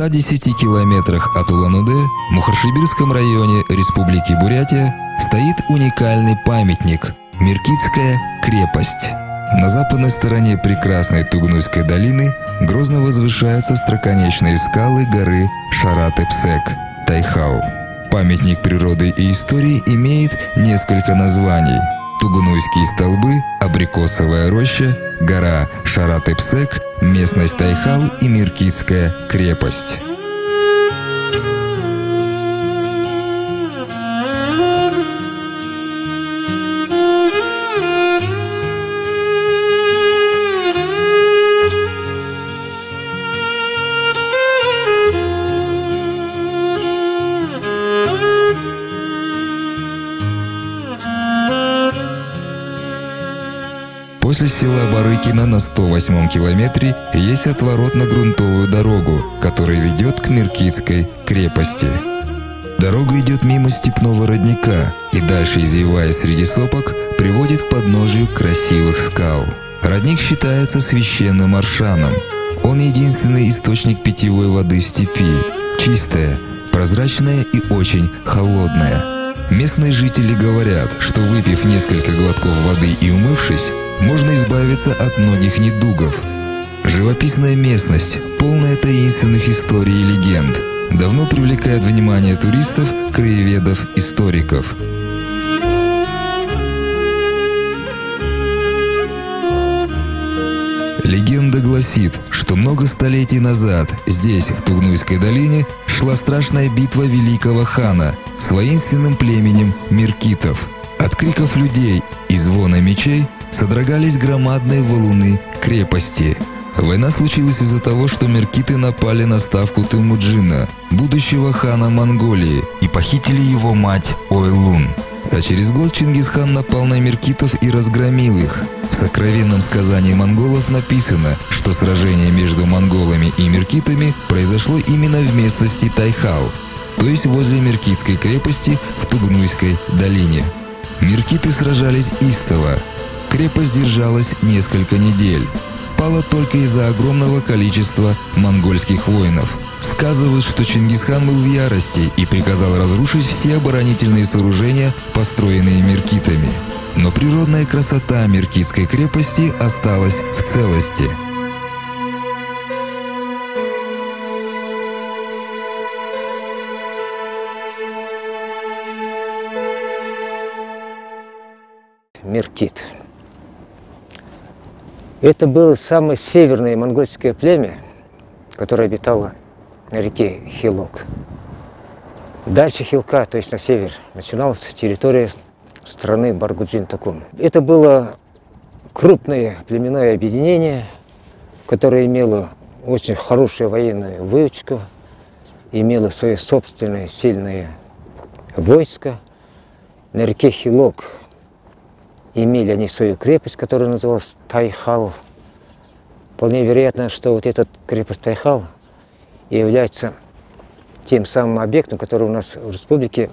110 километрах от Улан-Удэ, в Мухаршибирском районе Республики Бурятия, стоит уникальный памятник – Миркитская крепость. На западной стороне прекрасной Тугнуйской долины грозно возвышаются строконечные скалы горы Шарат-Эпсек, Тайхал. Памятник природы и истории имеет несколько названий – Тугунуйские столбы, Абрикосовая роща, гора Шарат-Эпсек, местность Тайхал и Миркитская крепость. После села Барыкина на 108 километре есть отворот на грунтовую дорогу, которая ведет к Миркитской крепости. Дорога идет мимо степного родника и дальше, извиваясь среди сопок, приводит к подножию красивых скал. Родник считается священным аршаном. Он единственный источник питьевой воды в степи. Чистая, прозрачная и очень холодная. Местные жители говорят, что выпив несколько глотков воды и умывшись, можно избавиться от многих недугов. Живописная местность, полная таинственных историй и легенд, давно привлекает внимание туристов, краеведов, историков. Легенда гласит, что много столетий назад здесь, в Тугнуйской долине, шла страшная битва великого хана с воинственным племенем Миркитов. От криков людей и звона мечей – содрогались громадные валуны крепости. Война случилась из-за того, что меркиты напали на ставку Тимуджина, будущего хана Монголии, и похитили его мать Ойлун. А через год Чингисхан напал на меркитов и разгромил их. В сокровенном сказании монголов написано, что сражение между монголами и меркитами произошло именно в местности Тайхал, то есть возле Меркитской крепости в Тугнуйской долине. Меркиты сражались истово, Крепость держалась несколько недель. Пала только из-за огромного количества монгольских воинов. Сказывают, что Чингисхан был в ярости и приказал разрушить все оборонительные сооружения, построенные меркитами. Но природная красота Меркитской крепости осталась в целости. Меркит. Это было самое северное монгольское племя, которое обитало на реке Хилок. Дальше Хилка, то есть на север, начиналась территория страны Баргуджин-Такум. Это было крупное племенное объединение, которое имело очень хорошую военную выучку, имело свое собственное сильное войско. На реке Хилок имели они свою крепость, которая называлась Тайхал. Вполне вероятно, что вот эта крепость Тайхал является тем самым объектом, который у нас в республике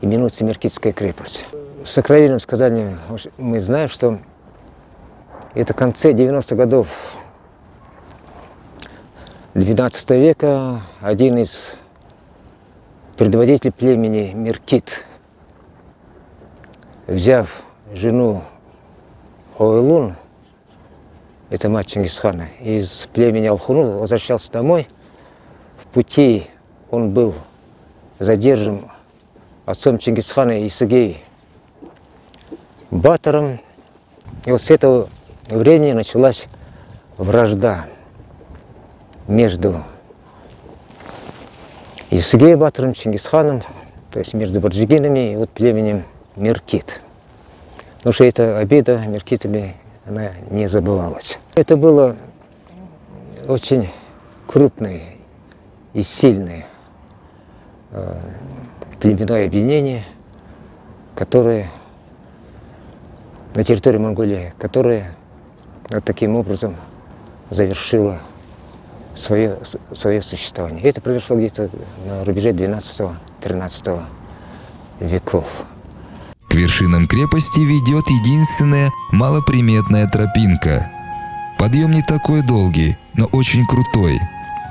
именуется Меркитская крепость. В сокровенном сказании мы знаем, что это в конце 90-х годов 12 века один из предводителей племени Меркит, взяв жену Ойлун, это мать Чингисхана, из племени Алхуну, возвращался домой. В пути он был задержан отцом Чингисхана Исагей Батором. И вот с этого времени началась вражда между Исагей Батором, Чингисханом, то есть между Барджигинами и вот племенем Меркит. Потому что эта обида меркитами, она не забывалась. Это было очень крупное и сильное э, племенное объединение, которое на территории Монголии, которое вот таким образом завершило свое, свое существование. Это произошло где-то на рубеже 12-13 веков. К вершинам крепости ведет единственная малоприметная тропинка. Подъем не такой долгий, но очень крутой.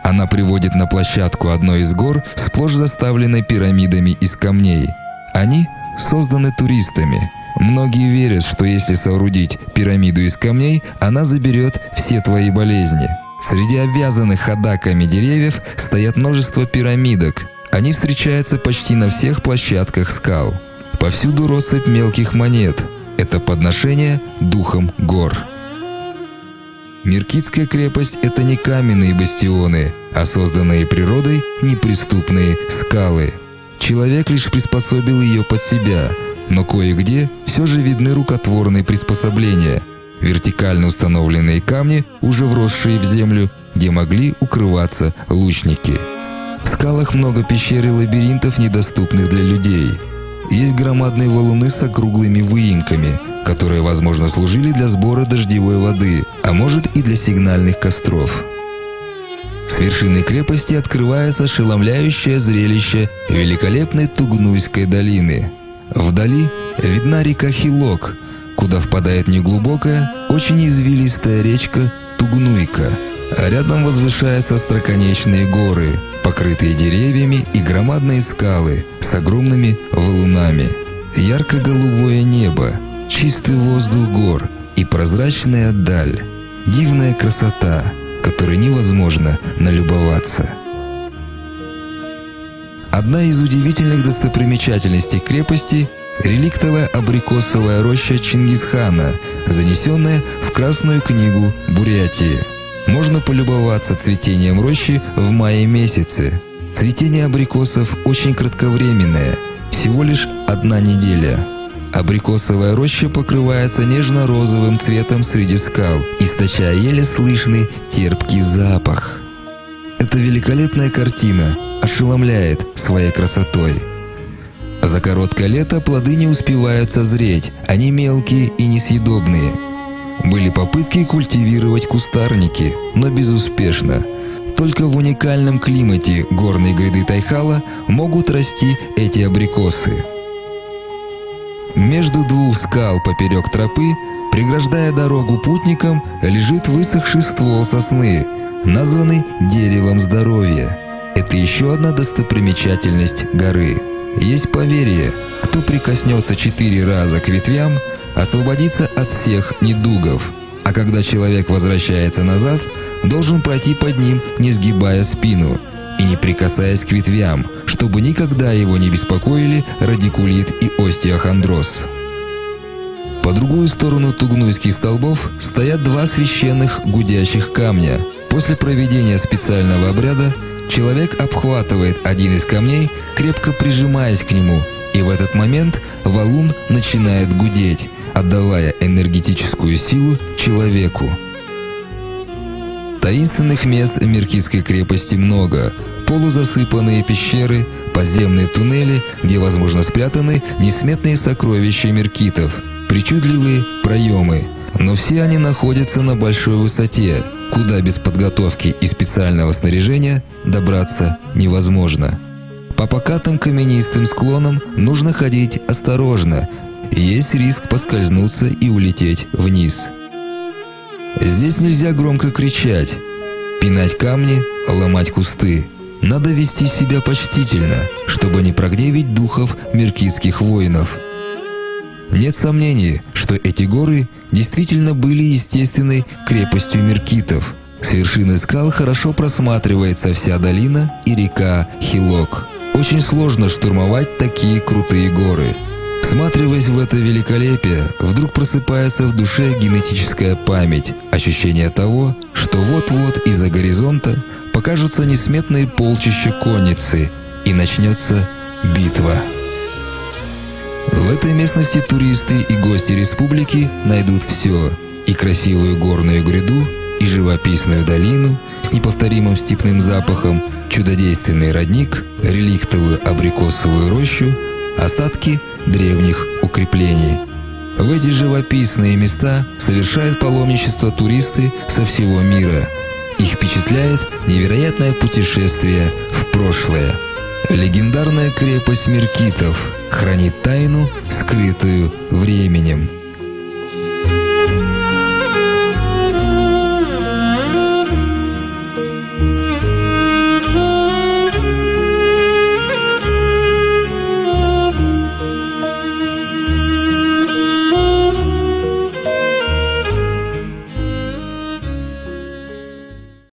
Она приводит на площадку одной из гор, сплошь заставленной пирамидами из камней. Они созданы туристами. Многие верят, что если соорудить пирамиду из камней, она заберет все твои болезни. Среди обвязанных ходаками деревьев стоят множество пирамидок. Они встречаются почти на всех площадках скал. Повсюду россыпь мелких монет. Это подношение духом гор. Миркитская крепость – это не каменные бастионы, а созданные природой неприступные скалы. Человек лишь приспособил ее под себя, но кое-где все же видны рукотворные приспособления – вертикально установленные камни, уже вросшие в землю, где могли укрываться лучники. В скалах много пещер и лабиринтов, недоступных для людей. Есть громадные валуны с округлыми выемками, которые, возможно, служили для сбора дождевой воды, а может и для сигнальных костров. С вершины крепости открывается ошеломляющее зрелище великолепной Тугнуйской долины. Вдали видна река Хилок, куда впадает неглубокая, очень извилистая речка Тугнуйка. А рядом возвышаются остроконечные горы, покрытые деревьями и громадные скалы с огромными валунами. Ярко-голубое небо, чистый воздух гор и прозрачная даль. Дивная красота, которой невозможно налюбоваться. Одна из удивительных достопримечательностей крепости – Реликтовая абрикосовая роща Чингисхана, занесенная в Красную книгу Бурятии. Можно полюбоваться цветением рощи в мае месяце. Цветение абрикосов очень кратковременное, всего лишь одна неделя. Абрикосовая роща покрывается нежно-розовым цветом среди скал, источая еле слышный терпкий запах. Эта великолепная картина ошеломляет своей красотой – за короткое лето плоды не успевают созреть, они мелкие и несъедобные. Были попытки культивировать кустарники, но безуспешно. Только в уникальном климате горной гряды Тайхала могут расти эти абрикосы. Между двух скал поперек тропы, преграждая дорогу путникам, лежит высохший ствол сосны, названный деревом здоровья. Это еще одна достопримечательность горы. Есть поверье, кто прикоснется четыре раза к ветвям, освободится от всех недугов, а когда человек возвращается назад, должен пройти под ним, не сгибая спину и не прикасаясь к ветвям, чтобы никогда его не беспокоили радикулит и остеохондроз. По другую сторону тугнуйских столбов стоят два священных гудящих камня. После проведения специального обряда Человек обхватывает один из камней, крепко прижимаясь к нему, и в этот момент валун начинает гудеть, отдавая энергетическую силу человеку. Таинственных мест в Меркитской крепости много. Полузасыпанные пещеры, подземные туннели, где, возможно, спрятаны несметные сокровища меркитов, причудливые проемы. Но все они находятся на большой высоте, куда без подготовки и специального снаряжения добраться невозможно. По покатым каменистым склонам нужно ходить осторожно, есть риск поскользнуться и улететь вниз. Здесь нельзя громко кричать, пинать камни, ломать кусты. Надо вести себя почтительно, чтобы не прогневить духов меркитских воинов. Нет сомнений, что эти горы действительно были естественной крепостью меркитов. С вершины скал хорошо просматривается вся долина и река Хилок. Очень сложно штурмовать такие крутые горы. Всматриваясь в это великолепие, вдруг просыпается в душе генетическая память, ощущение того, что вот-вот из-за горизонта покажутся несметные полчища конницы, и начнется битва. В этой местности туристы и гости республики найдут все – и красивую горную гряду, и живописную долину с неповторимым степным запахом, чудодейственный родник, реликтовую абрикосовую рощу, остатки древних укреплений. В эти живописные места совершают паломничество туристы со всего мира. Их впечатляет невероятное путешествие в прошлое. Легендарная крепость Меркитов хранит тайну, скрытую временем.